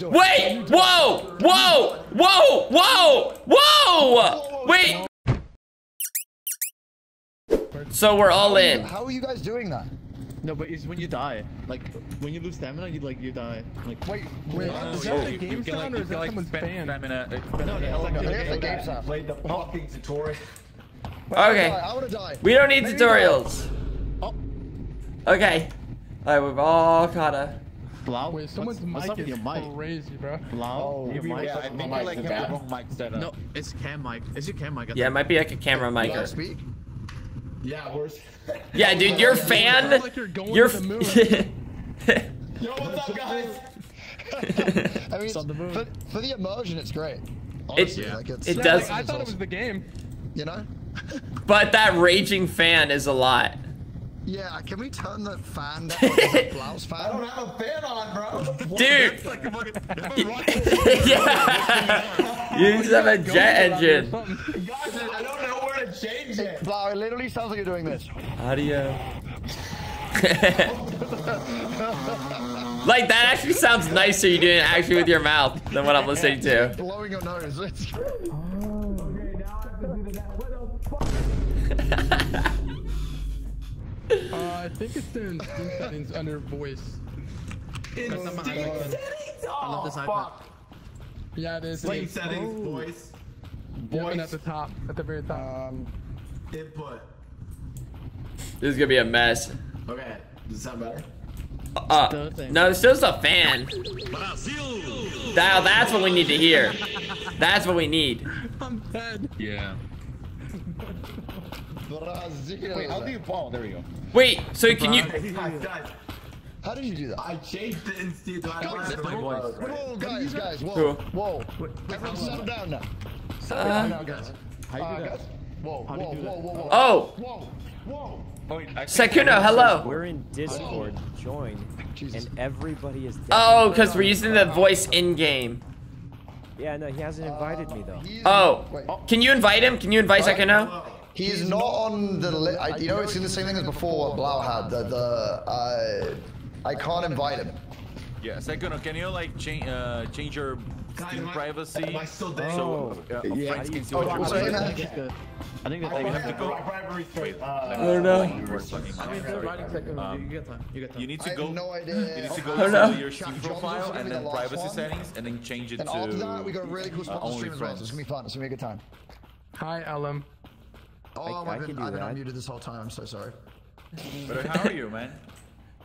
Wait! Whoa! Whoa! Whoa! Whoa! Whoa! Wait! So we're all in. How are you guys doing that? No, but it's when you die. Like when you lose stamina, you like you die. Like Wait, Wait, what? is that the game sound or is that someone's fan? no, I it's think that's the game sound. Played the fucking tutorial. Okay. I want to die. We don't need Maybe tutorials. Oh. Okay. Alright, we've all caught up. Blau. Wait, someone's what's, what's up mic with is your mic? crazy, bro. Blau. Oh, your mic. Yeah, I think you like have the wrong mic set up. No, it's cam mic. It's your cam mic. I Yeah, it might be like a camera mic. Can I or- speak? Yeah, where's... Yeah, dude, your fan. Sounds like you're going Your. to the moon. Yo, what's up, guys? I mean, on the moon. for, for the immersion, it's great. Honestly, It- like it's, it Yeah, does- like, I thought it was the game. You know? but that raging fan is a lot. Yeah, can we turn the fan down? Is it blouse I don't have a fan on, bro. Dude. yeah. You just have a jet engine. Guys, I don't know where to change it. Blau, it literally sounds like you're doing this. Audio. like that actually sounds nicer you doing it actually with your mouth than what I'm listening to. Blowing your nose. It's Uh, I think it's in Steam settings under voice. In That's not Steam my settings? I love this Oh, iPad. fuck. Yeah, it is. Steam It's- settings, oh. voice. Yeah, at the top, at the very top. um, Input. This is gonna be a mess. Okay, does it sound better? Uh, no, there's still a fan. Now that's what we need to hear. That's what we need. I'm dead. Yeah. Brazil. Wait, how do you... Oh, there we go. Wait, so can you? Guys, guys, How did you do that? I changed it in Steam. I don't Guys, have my voice. Whoa, guys, guys, whoa, Cool. whoa. Everyone settle down now. Settle Uh, down now, guys. How you Uh, do that? guys. Whoa, How do you whoa, whoa, whoa, whoa. Oh, Whoa, whoa. Sekuno, hello. We're in Discord. Join. Jesus. And everybody is. Oh, because we're using the voice in game. Yeah, no, he hasn't invited me though. Oh, Wait. can you invite him? Can you invite Sekuno? He is not on the list. You know, it's in the same thing as before what Blau had. The, the, uh, I can't invite him. Yeah, second, can you like change uh, change your Steam privacy Am I still there? so uh, Yeah. friends can see Oh, what you're what's playing? that? I think it's good. I think it's Oh, you have to go. Rivalry straight. Uh, I don't know. I mean, they're writing second. Um, you get time. You get time. You need I to have go. no idea. You need to go I know. to your Steam profile and then the privacy one. settings and then change it And to. after that, we got a really cool spot uh, stream as well. So it's gonna be fun. It's gonna be a good time. Hi, Ellum. Oh, I- I've I been, I've been unmuted this whole time. I'm so sorry. But how are you, man?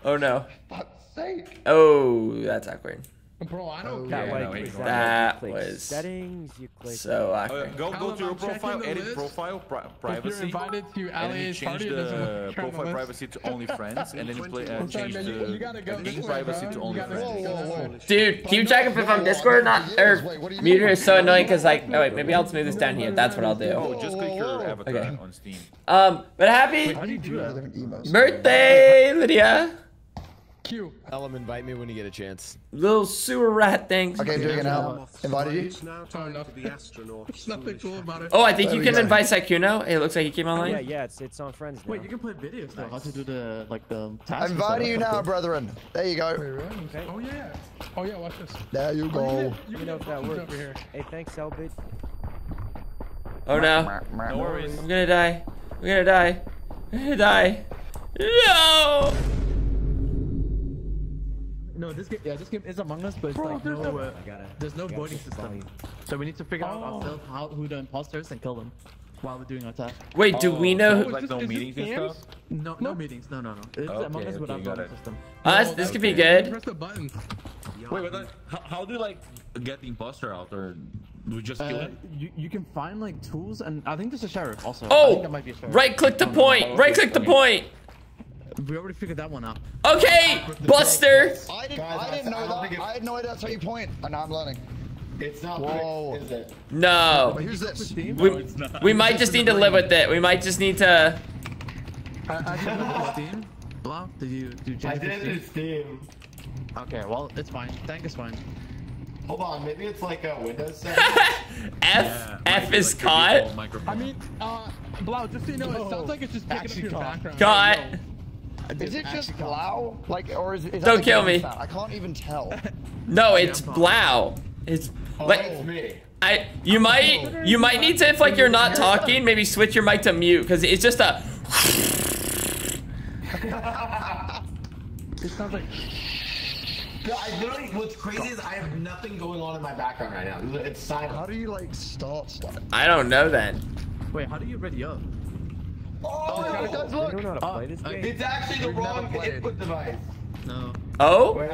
Oh no. For Fuck's sake. Oh, that's awkward. Bro, I don't That, Yeah, like, no, is that that, was settings, you click. So Uh, go go to your profile, edit list. profile, pri- If you're privacy. invited to And Ali's change party, the profile privacy to only friends, and then you play, uh, change man, you- you gotta the go game privacy to only friends. go Whoa, this whoa, way. Dude, can you check if I'm Discord or not? Or Wait, what do you meter mean? is so annoying because like, oh wait, maybe I'll smooth this down here. That's what I'll do. Oh, just click your avatar Okay. on Steam. Um, but happy How do you do that? Birthday, Lydia. Q. Tell him invite me when you get a chance. Little sewer rat thing. Okay, I'm doing it now. Invited you? Oh, no. There's nothing cool about it. Oh, I think There you can go. invite Sekuno. Hey, it looks like he came Yeah, online. yeah, yeah, it's it's on friends now. Wait, you can play videos now. How to do the like the I'm inviting you now, brethren. There you Wait, go. really? Okay. Oh, yeah. Oh, yeah, watch this. There you oh, go. You Let me can know if that works. over here. Hey, thanks, Cellbit. Oh no, No worries. I'm gonna die. I'm gonna die. I'm gonna die. No. No, this game. Yeah, this game is Among Us, but it's Bro, like there's no. no- Uh, there's no voting system. volume. So we need to figure out Oh. ourselves how who the imposters and kill them while we're doing our task. Wait, do we know? Oh, Who, is Like this- no meetings and stuff? No, no meetings. No, no, no. It's Okay, Among Us okay, without voting it. system. us? This could be good. Press the button. Wait, but like, how, how do you like get the imposter out, or do we just kill Uh, him? you you can find like tools, and I think there's a sheriff also. I Oh, think that might be a sheriff. right click the point. Right click the point. We already figured that one out. Okay, Buster. I didn't, Guys, I didn't know don't that. it's- I had no idea that's how you point. And now I'm learning. It's not Whoa. fixed, is it? No. Wait, who's this? We, we might just need to live with it. We might just need to. I, I did look at Steam. Blah, did you do you I did the it Steam? Okay, well it's fine. Tank is fine. Hold on, maybe it's like a Windows setting. F F is Like, caught. I mean, uh, Blau, just so you know, it sounds like it's just picking up your caught. background. Caught. Is it just Blau? Like, or is, is Don't kill me. sound? I can't even tell. No, it's Blau. It's Oh, like it's me. I. You might. You might need to if like you're not talking. Maybe switch your mic to mute because it's just a. It sounds like. Yeah, I literally, what's crazy is I have nothing going on in my background right now. It's silent. How do you like start stuff? I don't know then. Wait, how do you ready up? Oh, It does look! don't know how to Uh, play this game? it's actually the We've wrong played. input device. No. Oh. Wait,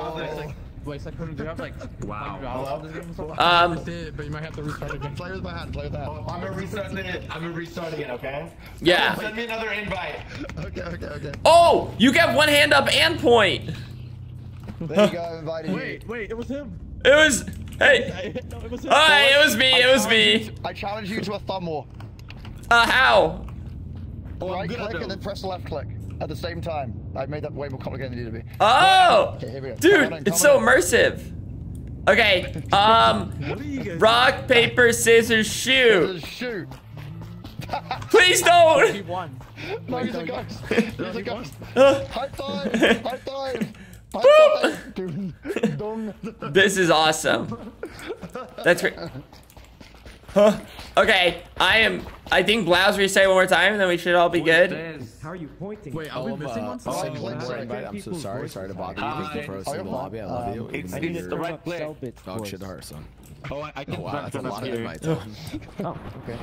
wait, Sakura, do you have like Wow. 100 hours on this game or something? Um. But you might have to restart again. Play with my hand, play with that. I'm gonna restart it. I'm gonna restart again, okay? Yeah. Send me another invite. Okay, okay, okay. Oh, you get one hand up and point. There you go, I invited. Wait, wait, it was him. It was. Hey. no, it was him. Hi, it was me. It was me. I challenge you to a thumb war. Uh, how? Right good click and then press left click at the same time. I made that way more complicated than it needed to be. Oh, Okay, here we go. Come on dude, in, it's so on immersive. Okay. Um, What are you guys rock, paper, scissors, shoot. Just shoot. Please don't. He won. No, he's a ghost. He's a ghost. High five! High five! High five! This is awesome. That's great. Huh. Okay, I am. I think Blau's reset one more time, and then we should all be good. How are you pointing? Wait, are we Oh, missing uh, one? Oh, single click, more click, invite. I'm so sorry. Sorry to bother you. Thank you for hosting the lobby. I love you. fine. Even it's- it's the right Up click. Dog shit to her, son. Oh, I, I can Wow, that's a turn up lot of invites. Oh, okay.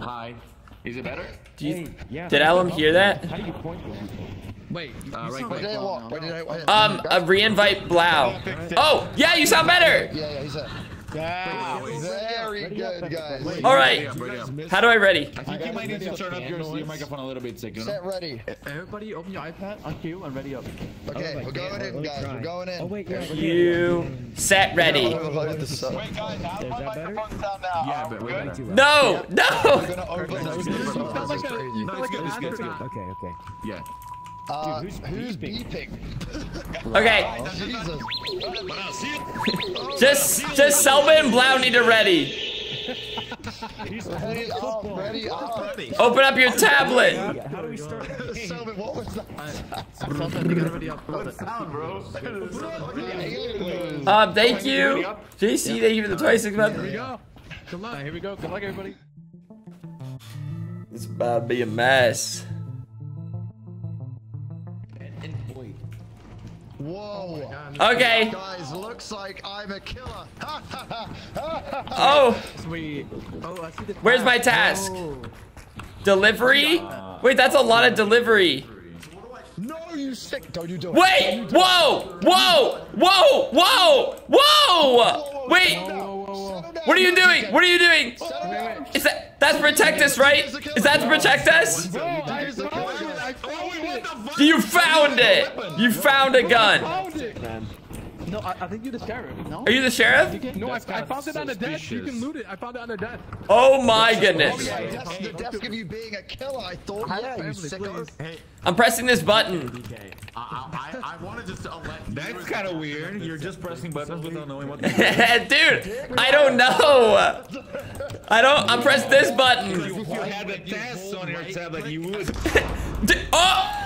Hi. Is it better? Do you- Hey, yeah. did Ellum hear that? How do you point? Wait, Uh, you right sound click. like Did I Blau what? now. Wait, did I- wait, Um, a reinvite Blau. Oh, yeah, you sound better. Yeah, yeah, he's there. Very good, guys. All right. Ready up, ready up. How do I ready? I think you might need to turn up your, your microphone a little bit, sick, you know? Set ready. Everybody open your iPad on cue and ready up. Okay, my we're going let in, guys. try. We're going in. Oh wait, yeah. okay. You set ready. Overload. Wait, guys, how's my microphone sound now? Yeah, but we wait, good? wait. Too loud. No, We're no. gonna overload the sub. Sounds like This is a- crazy. No, it's good, it's good. Okay, okay. Yeah. Uh, who's who's beeping? beeping? Okay, Oh, Jesus. just just Selma and Blau need to ready. Ready up, ready up. Open up your tablet. Yeah, how do we start? Selman, what was that? Something to get ready up. Sound, bro. Alien Um, thank you. JC, thank you for the 26 months. Here we go. Good luck. Here we go. Good luck, everybody. It's about to be a mess. Whoa. Oh okay. Guys, looks like I'm a killer. Oh, Sweet. Oh, I see the. where's my task? Oh. Delivery? Wait, that's a lot of delivery. no, you sick. Don't you do it. Wait! Whoa! Whoa! Whoa! Whoa! Whoa! Wait! What are you doing? What are you doing? Is that that's protect us, right? Is that to protect us? You found it! You found a gun. Found it. No, I, I think you're the sheriff. No. Are you the sheriff? No, I, I kinda found it on the desk. You can loot it. I found it on the desk. Oh my goodness. Oh, yeah, that's the desk of you being a killer. I thought. Yeah, you sicko. Hey, I'm pressing this button. I, I, I wanted just to elect That's kind of weird. You're just pressing buttons without knowing what to do. Dude, I don't know. I don't. I'm pressing this button. If you had the test on your tablet, you would. Oh!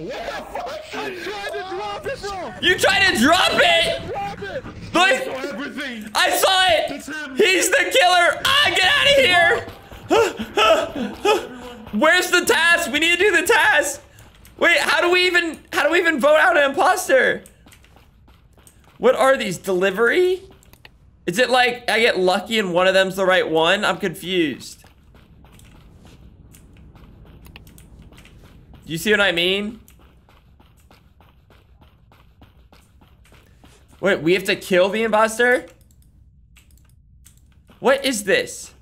I tried to drop it, bro. You tried to drop it! Drop it. Look! Everything. I saw it! He's the killer! Ah, get out of here! Where's the task? We need to do the task! Wait, how do we even how do we even vote out an imposter? What are these? Delivery? Is it like I get lucky and one of them's the right one? I'm confused. Do you see what I mean? Wait, we have to kill the imposter? What is this?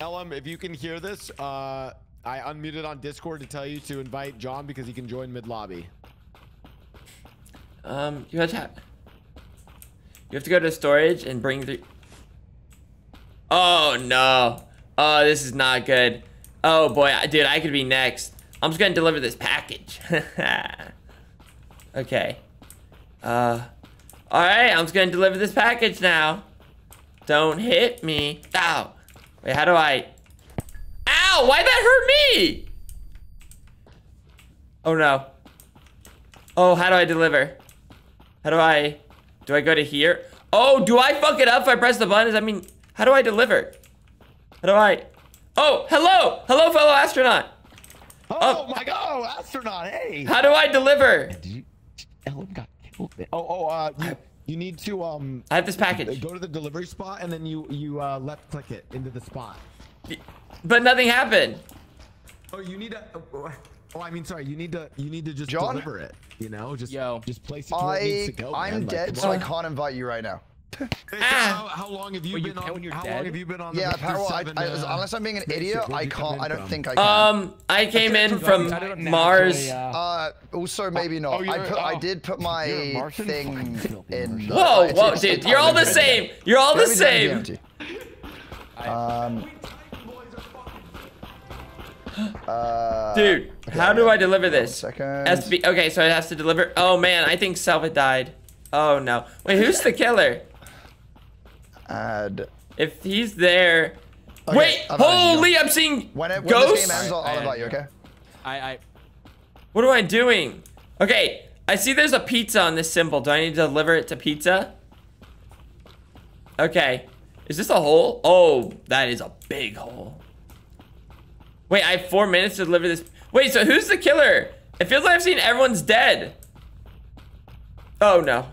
Ellum, if you can hear this, uh, I unmuted on Discord to tell you to invite John because he can join mid lobby. Um, you have to have, you have to go to storage and bring the. Oh no! Oh, this is not good. Oh boy, dude, I could be next. I'm just gonna deliver this package. okay. Uh, all right, I'm just gonna deliver this package now. Don't hit me. Ow. Wait, how do I? Ow! Why'd that hurt me? Oh no. Oh, how do I deliver? How do I, do I go to here? Oh, do I fuck it up if I press the buttons? I mean, how do I deliver? How do I? Oh, hello, hello, fellow astronaut. Oh, oh. my god, oh, astronaut, hey. How do I deliver? Did you, Ellen got. Oh, oh, uh, you, you need to, um, I have this package, go to the delivery spot and then you, you, uh, left click it into the spot. but nothing happened. Oh, you need to, oh, oh, I mean, sorry, you need to, you need to just John? deliver it, you know? Just, Yo. just place it to where it needs I to go, I'm man. Dead, come so I can't invite you right now. Hey, so Ah. how, how long have you Wait, you been can't on, how dead? long have you been on Yeah, Vector apparently, I, I, uh, unless I'm being an idiot, I can't. I don't from? think I can. Um, I came in from Mars. Uh, also maybe not. oh, I you're- put, I oh. did put my You're a Martian? thing in. the- Whoa, whoa, it's- dude, it's you're all the same. You're all the same. do the DMT. Um. Uh, Dude, how do I deliver this? SB. Okay, so it has to deliver. Oh man, I think Selva died. Oh no. Wait, who's the killer? Add. If he's there. Okay, Wait, I've added you. holy, I'm seeing When, it, when ghosts. this game ends, I'll, I'll invite you. Okay. I, I, What am I doing? Okay, I see there's a pizza on this symbol. Do I need to deliver it to pizza? Okay. Is this a hole? Oh, that is a big hole. Wait, I have four minutes to deliver this. Wait, so who's the killer? It feels like I've seen everyone's dead. Oh, no.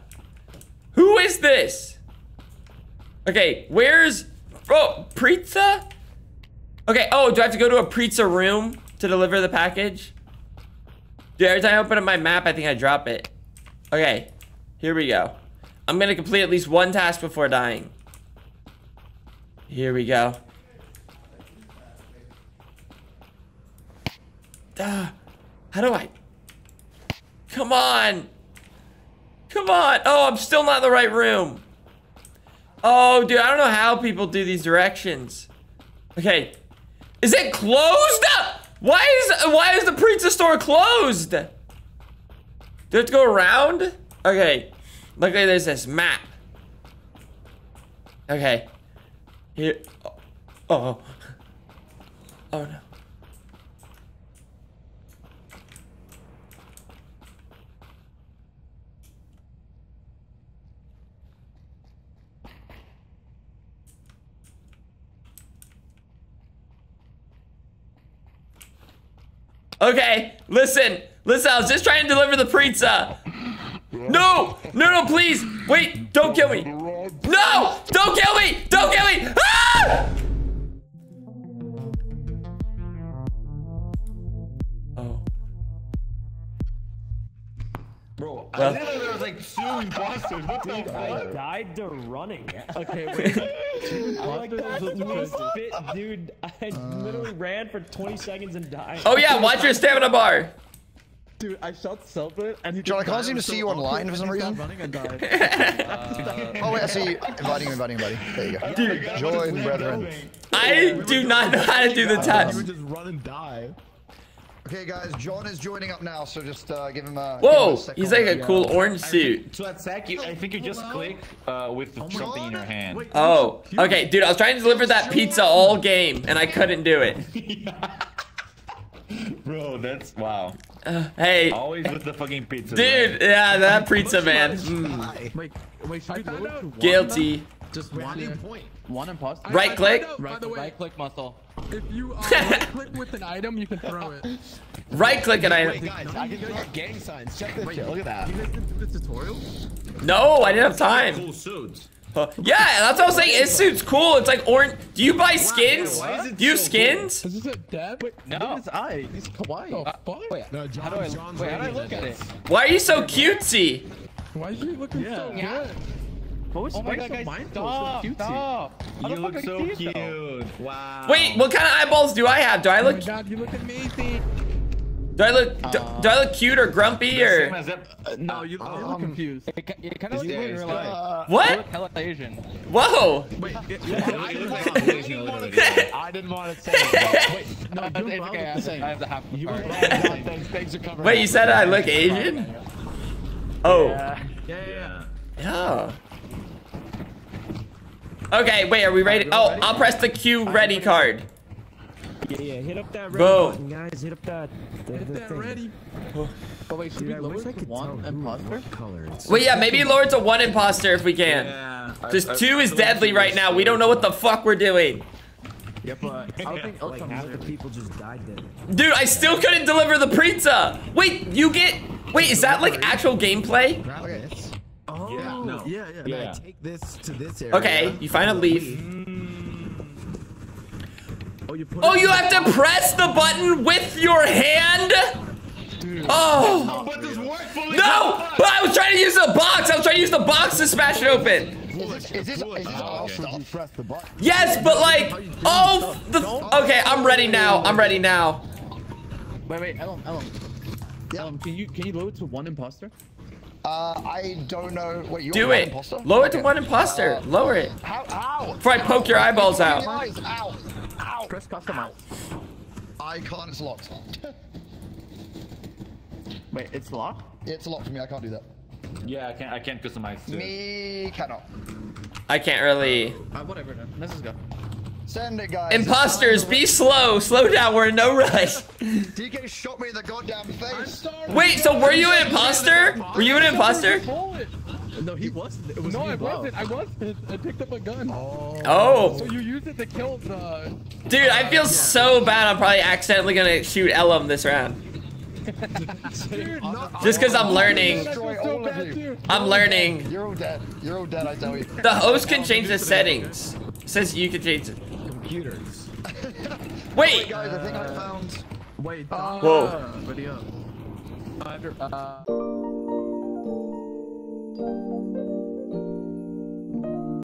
Who is this? Okay, where's... Oh, pizza? Okay, oh, do I have to go to a pizza room to deliver the package? Dude, every time I open up my map, I think I drop it. Okay, here we go. I'm gonna complete at least one task before dying. Here we go. Ah, how do I? Come on. Come on. Oh, I'm still not in the right room. Oh, dude, I don't know how people do these directions. Okay. Is it closed? Why is why is the pizza store closed? Do I have to go around? Okay. Luckily there's this map. Okay. Here. Oh. Oh, oh, oh no. Okay, listen, listen, I was just trying to deliver the pizza. No, no, no, please, wait, don't kill me. No, don't kill me, don't kill me. Ah! Oh, Bro, Well- I didn't know there was like two imposters. What the I fuck? died to running. okay, wait. I like that Imposters little is dude. I literally ran for 20 seconds and died. oh yeah, watch your stamina bar. Dude, I shot Selfie and he John, I just can't died. seem to was see you online awkward, for some and he reason. stopped running and died. Uh, oh wait, I see you. Inviting, inviting, inviting. There you go. Join, brethren. I do not know how to do the uh, You would test. just run and die. Okay, guys, John is joining up now, so just uh, give him a. Whoa, him a he's like a cool orange suit. So that sec, you, I think you just click uh, with something in your hand. Wait, Oh, okay, dude, I was trying to deliver that pizza all game, and I couldn't do it. Bro, that's wow. Hey, Always with the fucking pizza. dude, yeah, that pizza man. Mm, Wait, wait, should we I found go out. to one? guilty. Just Wait, how one. do you point? One imposter. Right click? found out, By Right, right click muscle. If you uh, right click with an item, you can throw it. Right click and Wait, guys, I can throw gang signs. Check this shit. Look at that. You guys didn't do the tutorial? No, I didn't have time. Cool suits. Uh, Yeah, that's what I was saying. His suit's cool. It's like orange. Do you buy skins? why is it Do you have so skins? Is this a dev? Wait, Look at his eye. He's kawaii. the fuck? Wait, No, John, how do I, John's wait, how do I look at it? Why are you so cutesy? Why is he looking so Yeah. good? What was Oh my god, so guys, mindful, stop, so stop. You look so I cute. though? Wow. Wait, what kind of eyeballs do I have? Do I Oh my look? god, you look amazing. Do I look? Do, do I look cute or grumpy or. Uh, no, you, you look confused. It, it kind of looks Yeah, like it's you're good. like, uh, you what? look hella Asian. Whoa! Wait, I didn't want to say. I didn't want to say it. Wait, no, no, you you and okay, look the same. I have the half. You Alright. and Brown, John, thanks, thanks for covering. Wait, you said I look Asian? Oh. Yeah. Yeah, yeah, yeah. Yeah. Okay, wait, are we ready? Oh, I'll press the Q ready card. Yeah, yeah. Hit up that red Boom. button, guys. Hit up that. The, Get the that thing. ready. But wait, should Dude, we lower it to one imposter? what Well, yeah, maybe lower it to one imposter if we can. Yeah. Just I- I- two is I- deadly right now. We don't know what the fuck we're doing. Yeah, but I don't think like half the people just died there. Dude, I still couldn't deliver the pizza. Wait, you get. Wait, is that like actual gameplay? Grab this. Yeah, yeah, yeah. Yeah. I take this to this area. Okay, you find a mm. leaf. Oh, you put Oh, you have to press the button with your hand? Oh. But this work fully. No! But I was trying to use the box. I was trying to use the box to smash it open. Is this, is this, is this press the button. Yes, but like, oh, the. Okay, I'm ready now. I'm ready now. Wait, wait, Ellen, Ellen. Ellen, can you can you lower it to one imposter? Uh, I don't know. Wait, you're Do it. imposter? Lower it to one imposter. Lower it. How? How? Before I poke your eyeballs out. Eyes, Ow! Ow! Press customize. I can't. It's locked. Wait, it's locked. It's locked for me. I can't do that. Yeah, I can't. I can't customize. too. Me cannot. I can't really. Uh, whatever. Then. Let's just go. Send it, guys. Imposters, be slow. Slow down. We're in no rush. DK shot me in the goddamn face. Wait, so were you an imposter? Were you an imposter? No, he wasn't. It was No, I wasn't. I wasn't. I picked up a gun. Oh. So you used it to kill the. Dude, I feel so bad. I'm probably accidentally gonna shoot Ellum this round. Dude, Just because I'm learning. I feel Destroy so all of bad you. too. I'm learning. You're all dead. You're all dead. I tell you. The host can change the settings. It says you can change it computers. Wait! Wait, guys, I think I found. Wait. Uh, Whoa. Video. Uh,